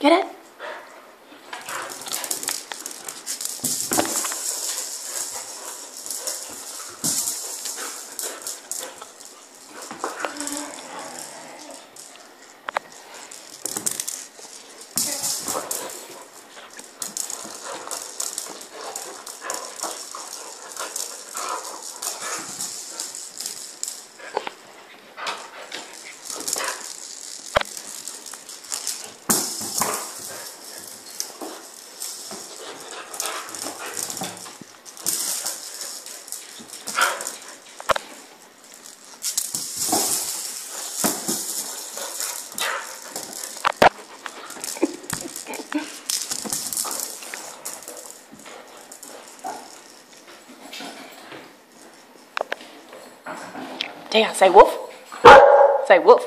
Get it? Damn, say wolf. Say wolf.